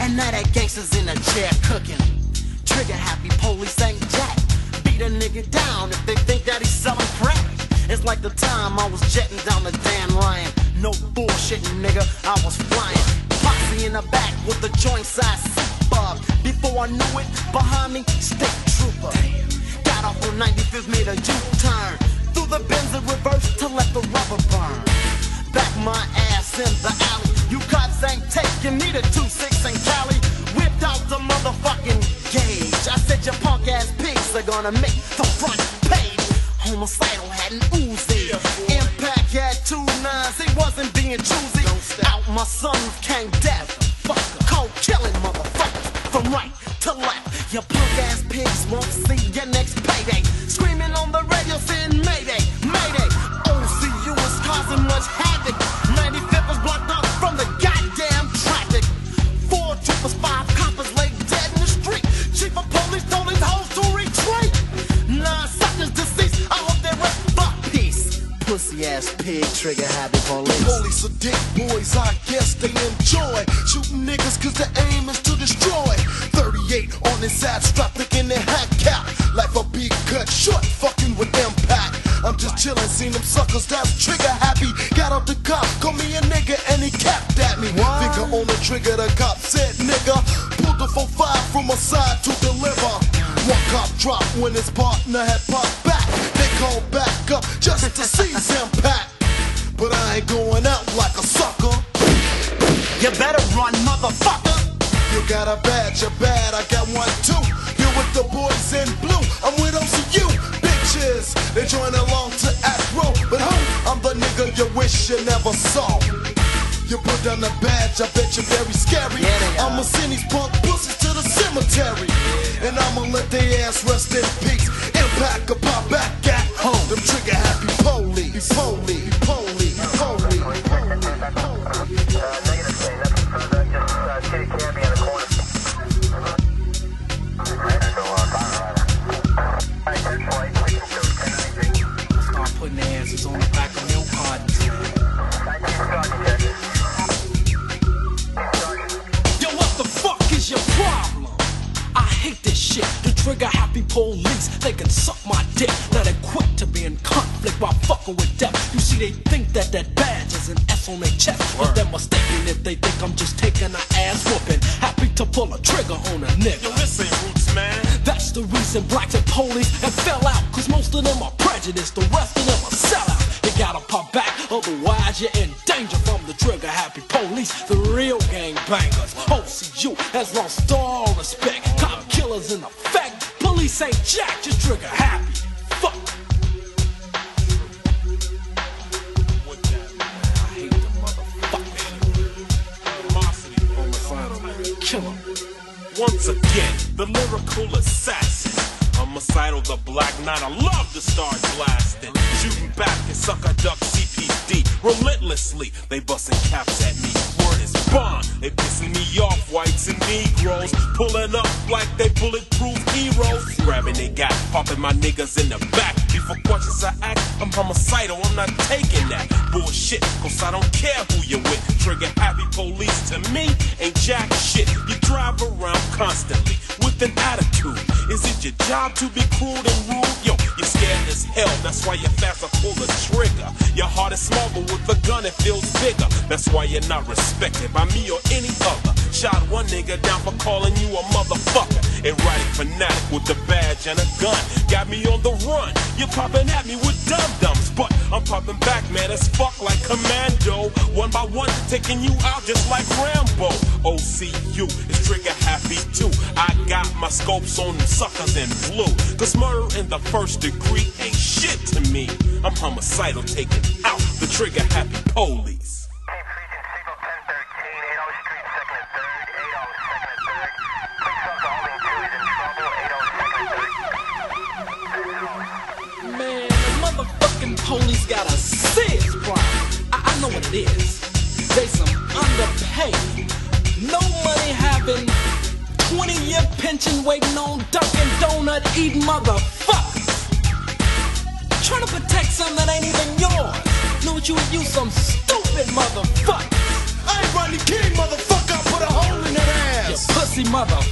and now that gangster's in a chair cooking. Trigger happy police ain't jack. Nigga down if they think that he's selling crack. It's like the time I was jetting down the damn line. No bullshitting, nigga, I was flying. Posse in the back with the joint size bug. Before I knew it, behind me, state trooper. Got off on 95th, made a U-turn. Through the bends in reverse to let the rubber burn. Back my ass in the alley. You cops ain't taking me to 2-6 in are gonna make the front page. Homicidal had an Uzi. Impact had two nines. He wasn't being choosy. Out my son came death. Cold killing motherfuckers from right to left. Your punk ass pigs won't see your next payday. Screaming on the radio saying Mayday, Mayday. Ass pig trigger happy police. Police are dick boys, I guess they enjoy shooting niggas cause the aim is to destroy. 38 on his side, strap thinking they hat cap. Life a beat cut short, fucking with impact. I'm just chillin', seen them suckers that's trigger happy. Got out the cop, call me a nigga, and he capped at me. Finger on the trigger, the cop said, nigga. Pulled the 4-5 from a side to deliver. One cop dropped when his partner had popped back. They called back up just to seize impact. like a sucker. You better run, motherfucker. You got a badge, you're bad, I got one too. You're with the boys in blue, I'm with OCU. Bitches, they join along to act row. But who? I'm the nigga you wish you never saw. You put down the badge, I bet you're very scary. Yeah. I'ma send these punk pussies to the cemetery. And I'ma let their ass rest in peace. Impact or pop trigger happy police, they can suck my dick. Let it quit to be in conflict while fucking with death. You see, they think that that badge is an S on their chest. But they're mistaken if they think I'm just taking an ass whooping. Happy to pull a trigger on a nigga. Yo, this ain't roots, man. That's the reason blacks and police have fell out. Cause most of them are prejudiced, the rest of them are sellouts. Gotta pop back, otherwise you're in danger from the trigger happy police. The real gang bangers. OCU has lost all respect. Cop killers in effect. Police ain't jack, just trigger happy. Fuck. I hate the motherfuckers. Animosity. Homicidal, man. Kill 'em. Once again, the lyrical assassin. Homicidal, the black knight. I love to start blasting. Shooting back and sucker duck CPD. Relentlessly, they busting caps at me. They pissing me off, whites and Negroes. Pulling up like they bulletproof heroes. Grabbing they got, popping my niggas in the back. Before questions I act, I'm homicidal. I'm not taking that bullshit. Cause I don't care who you with. Trigger happy police to me ain't jack shit. You drive around constantly with an attitude. Is it your job to be cruel and rude? Yo, scared as hell. That's why you're fast to pull the trigger. Your heart is small, but with a gun it feels bigger. That's why you're not respected by me or any other. One nigga down for calling you a motherfucker. Erratic fanatic with a badge and a gun. Got me on the run. You're popping at me with dum dums, but I'm popping back, man, as fuck like commando. One by one, taking you out just like Rambo. OCU is trigger happy too. I got my scopes on them suckers in blue. Cause murder in the first degree ain't shit to me. I'm homicidal taking out the trigger happy police. Is. They some underpaid, no money having, 20 year pension waiting on Dunkin' Donut eating motherfuckers. Trying to protect something that ain't even yours. Know what you would use some stupid motherfucker. I ain't Rodney King, motherfucker. I put a hole in that You ass. pussy motherfuckers.